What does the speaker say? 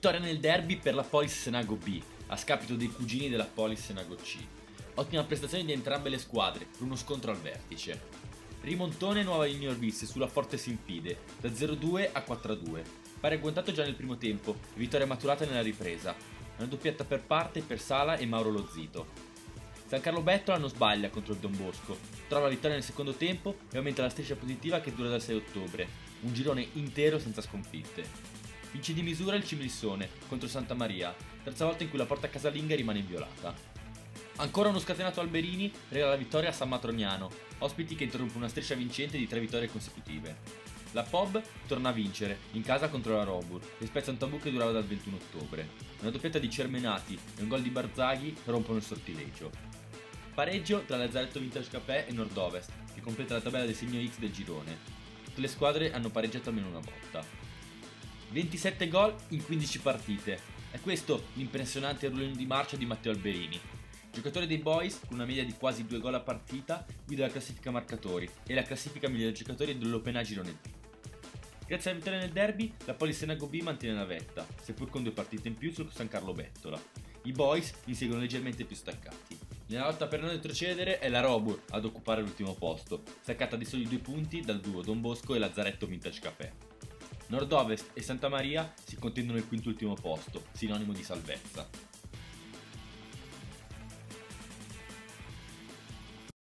Vittoria nel derby per la Polis Senago B, a scapito dei cugini della Polis Senago C. Ottima prestazione di entrambe le squadre, per uno scontro al vertice. Rimontone nuova junior vis sulla forte Sinfide, da 0-2 a 4-2. Pari agguantato già nel primo tempo, vittoria maturata nella ripresa. Una doppietta per parte per Sala e Mauro Lozito. San Carlo Bettola non sbaglia contro il Don Bosco, trova la vittoria nel secondo tempo e aumenta la striscia positiva che dura dal 6 ottobre, un girone intero senza sconfitte. Vince di misura il Cimilissone contro Santa Maria, terza volta in cui la porta casalinga rimane inviolata. Ancora uno scatenato Alberini regala la vittoria a San Matroniano, ospiti che interrompe una striscia vincente di tre vittorie consecutive. La POB torna a vincere, in casa contro la Robur, e spezza un tabù che durava dal 21 ottobre. Una doppietta di Cermenati e un gol di Barzaghi rompono il sortilegio. Pareggio tra Lazzaretto Vintage Café e Nord-Ovest, che completa la tabella del segno X del girone. Tutte le squadre hanno pareggiato almeno una volta. 27 gol in 15 partite. È questo l'impressionante ruolino di marcia di Matteo Alberini. Giocatore dei Boys con una media di quasi 2 gol a partita, guida la classifica marcatori e la classifica migliori giocatori dell'Open A Girone D. Grazie alla vittoria nel derby, la Polisenago B mantiene la vetta, seppur con due partite in più sul San Carlo Bettola. I Boys li seguono leggermente più staccati. Nella lotta per non retrocedere è la Robur ad occupare l'ultimo posto, staccata di soli due punti dal duo Don Bosco e Lazzaretto Vintage Café. Nord-Ovest e Santa Maria si contendono il quintultimo posto, sinonimo di salvezza.